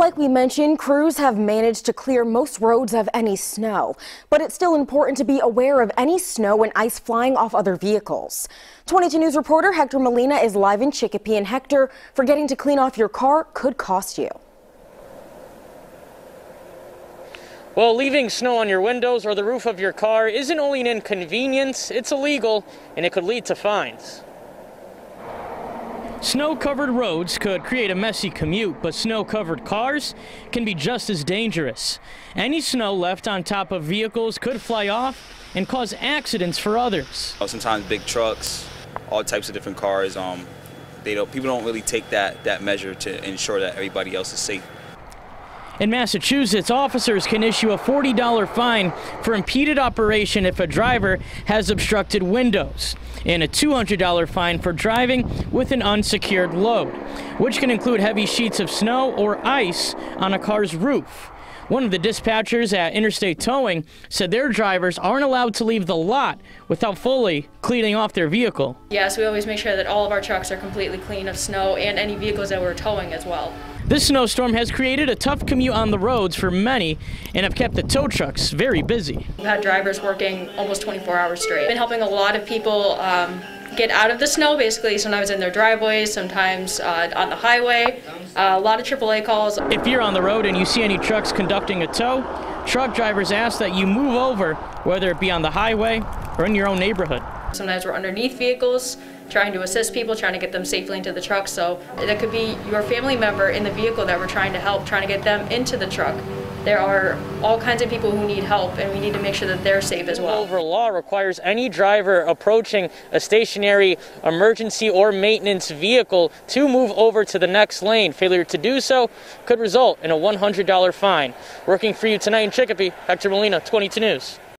Like we mentioned, crews have managed to clear most roads of any snow, but it's still important to be aware of any snow and ice flying off other vehicles. 22 News reporter Hector Molina is live in Chicopee, and Hector, forgetting to clean off your car could cost you. Well, leaving snow on your windows or the roof of your car isn't only an inconvenience, it's illegal and it could lead to fines. Snow-covered roads could create a messy commute, but snow-covered cars can be just as dangerous. Any snow left on top of vehicles could fly off and cause accidents for others. Sometimes big trucks, all types of different cars, um, they don't, people don't really take that, that measure to ensure that everybody else is safe. In Massachusetts, officers can issue a $40 fine for impeded operation if a driver has obstructed windows, and a $200 fine for driving with an unsecured load, which can include heavy sheets of snow or ice on a car's roof. One of the dispatchers at Interstate Towing said their drivers aren't allowed to leave the lot without fully cleaning off their vehicle. Yes, we always make sure that all of our trucks are completely clean of snow and any vehicles that we're towing as well. This snowstorm has created a tough commute on the roads for many and have kept the tow trucks very busy. We've had drivers working almost 24 hours straight. Been helping a lot of people um, get out of the snow, basically, sometimes in their driveways, sometimes uh, on the highway. Uh, a lot of AAA calls. If you're on the road and you see any trucks conducting a tow, truck drivers ask that you move over, whether it be on the highway or in your own neighborhood. Sometimes we're underneath vehicles, trying to assist people, trying to get them safely into the truck. So that could be your family member in the vehicle that we're trying to help, trying to get them into the truck there are all kinds of people who need help, and we need to make sure that they're safe as well. Over law requires any driver approaching a stationary emergency or maintenance vehicle to move over to the next lane. Failure to do so could result in a $100 fine. Working for you tonight in Chicopee, Hector Molina, 22 News.